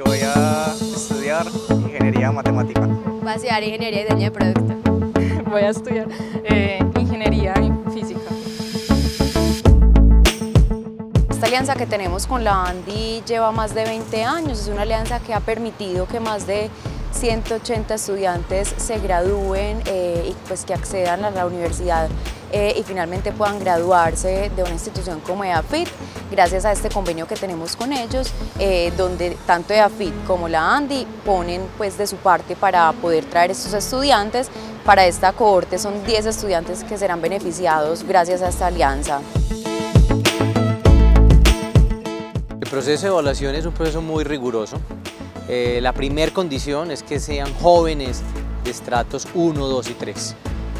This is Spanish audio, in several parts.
Voy a estudiar ingeniería matemática. Voy a estudiar ingeniería y diseño de producto. Voy a estudiar eh, ingeniería en física. Esta alianza que tenemos con la ANDI lleva más de 20 años, es una alianza que ha permitido que más de 180 estudiantes se gradúen eh, y pues que accedan a la universidad eh, y finalmente puedan graduarse de una institución como EAFIT gracias a este convenio que tenemos con ellos eh, donde tanto EAFIT como la ANDI ponen pues de su parte para poder traer estos estudiantes para esta cohorte son 10 estudiantes que serán beneficiados gracias a esta alianza. El proceso de evaluación es un proceso muy riguroso eh, la primera condición es que sean jóvenes de estratos 1, 2 y 3.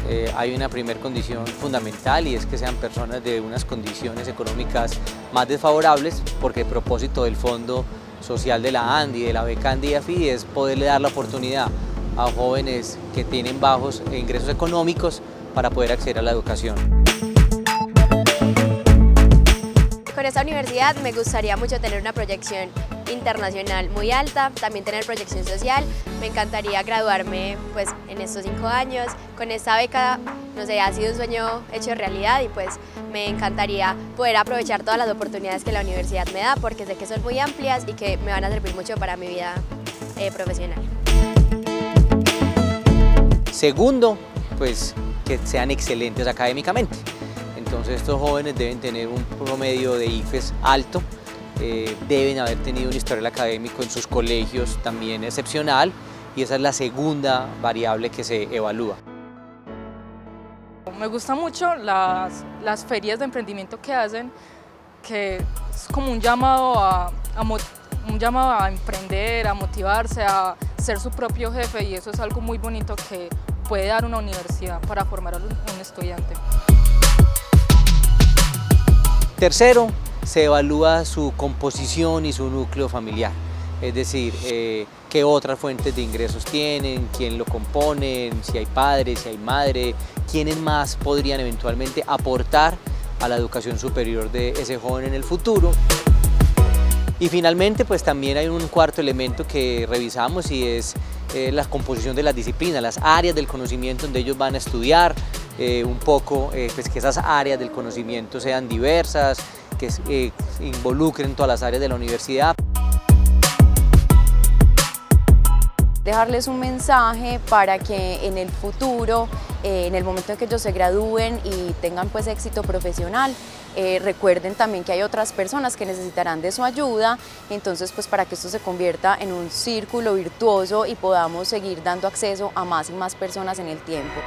Eh, hay una primera condición fundamental y es que sean personas de unas condiciones económicas más desfavorables porque el propósito del Fondo Social de la ANDI, de la beca ANDI AFI es poderle dar la oportunidad a jóvenes que tienen bajos ingresos económicos para poder acceder a la educación. Con esta universidad me gustaría mucho tener una proyección internacional muy alta, también tener proyección social. Me encantaría graduarme pues, en estos cinco años. Con esta beca, no sé, ha sido un sueño hecho realidad y pues me encantaría poder aprovechar todas las oportunidades que la universidad me da porque sé que son muy amplias y que me van a servir mucho para mi vida eh, profesional. Segundo, pues que sean excelentes académicamente. Entonces estos jóvenes deben tener un promedio de IFES alto, eh, deben haber tenido un historial académico en sus colegios también excepcional y esa es la segunda variable que se evalúa. Me gustan mucho las, las ferias de emprendimiento que hacen, que es como un llamado a, un llamado a emprender, a motivarse, a ser su propio jefe y eso es algo muy bonito que puede dar una universidad para formar a un estudiante. Tercero, se evalúa su composición y su núcleo familiar, es decir, eh, qué otras fuentes de ingresos tienen, quién lo componen, si hay padres, si hay madre, quiénes más podrían eventualmente aportar a la educación superior de ese joven en el futuro. Y finalmente, pues también hay un cuarto elemento que revisamos y es eh, la composición de las disciplinas, las áreas del conocimiento donde ellos van a estudiar, eh, un poco pues que esas áreas del conocimiento sean diversas, que eh, involucren todas las áreas de la universidad. Dejarles un mensaje para que en el futuro, eh, en el momento en que ellos se gradúen y tengan pues éxito profesional, eh, recuerden también que hay otras personas que necesitarán de su ayuda, entonces pues para que esto se convierta en un círculo virtuoso y podamos seguir dando acceso a más y más personas en el tiempo.